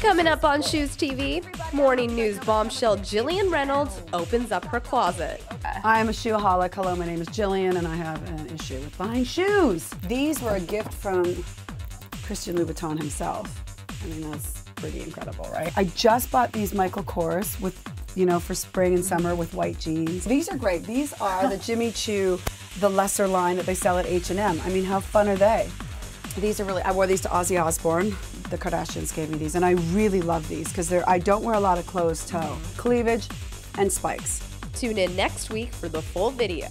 Coming up on Shoes TV, morning news bombshell Jillian Reynolds opens up her closet. I'm a shoeaholic. Hello, my name is Jillian, and I have an issue with buying shoes. These were a gift from Christian Louboutin himself. I mean, that's pretty incredible, right? I just bought these Michael Kors with, you know, for spring and summer with white jeans. These are great. These are the Jimmy Choo, the lesser line that they sell at H&M. I mean, how fun are they? These are really, I wore these to Ozzy Osbourne. The Kardashians gave me these, and I really love these because they're, I don't wear a lot of closed toe. Cleavage and spikes. Tune in next week for the full video.